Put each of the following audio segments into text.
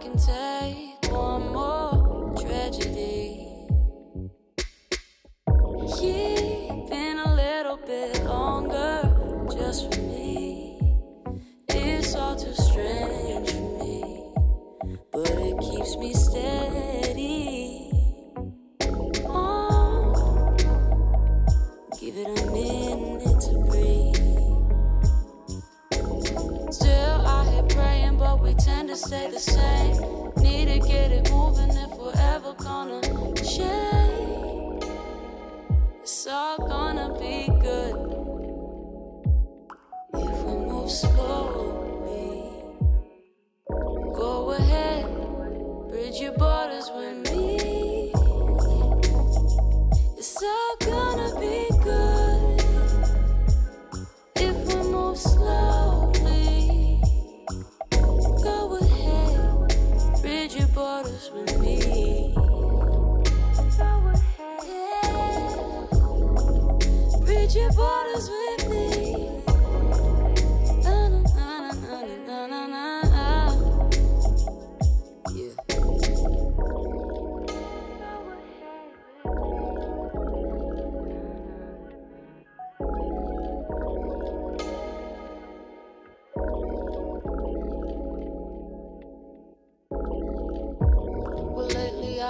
can take one more tragedy. Keeping a little bit longer just for me. We tend to stay the same. Need to get it moving if we're ever gonna change. All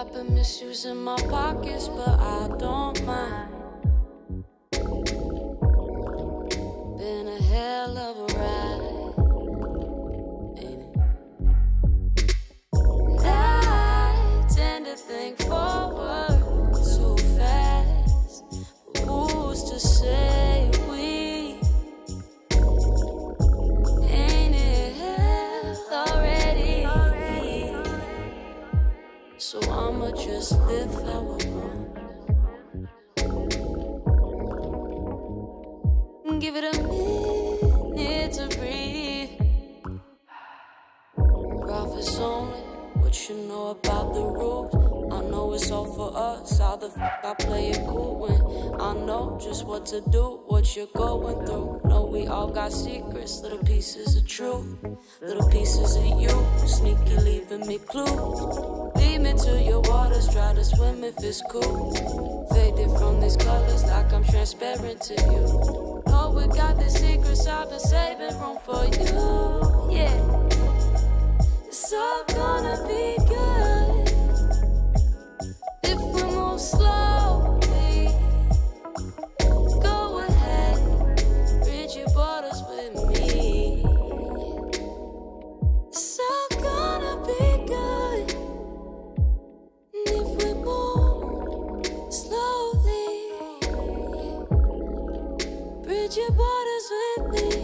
I've been misusing my pockets, but I don't mind. So I'ma just live how I want. Give it a minute to breathe. Profits only. What you know about the rules? I know it's all for us. How the f I play it cool when I know just what to do, what you're going through. Know we all got secrets, little pieces of truth, little pieces of you. Sneaky leaving me clues. Your waters, try to swim if it's cool. Faded from these colors like I'm transparent to you. Oh, we got the secrets, I've been saving room for you. Yeah. It's all gonna your borders with me.